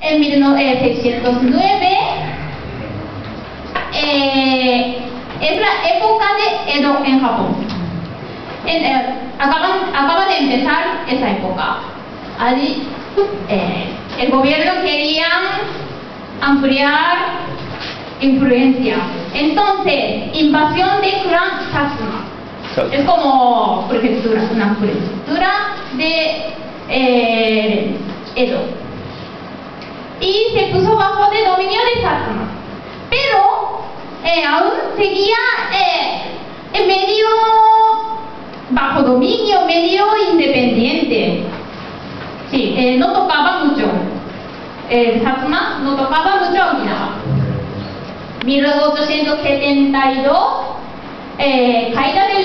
en 1609 eh, es la época de Edo en Japón. En, eh, acaba de empezar esa época. Allí, eh, el gobierno quería ampliar influencia. Entonces, invasión de clan Satsuma. Es como prefectura, una prefectura de eh, Edo. Y se puso bajo de dominio de Satsuma. Pero eh, aún seguía eh, en medio bajo dominio, medio independiente. Sí, eh, no tocaba mucho. Satsuma no tocaba mucho a Okinawa. 1872, eh, caída de.